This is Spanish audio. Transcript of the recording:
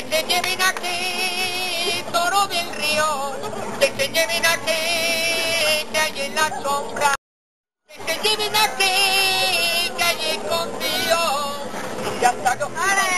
Que se lleven aquí, toro del río, que se lleven aquí, que hay en la sombra, que se lleven aquí, que hay escondido, y hasta que...